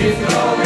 He's.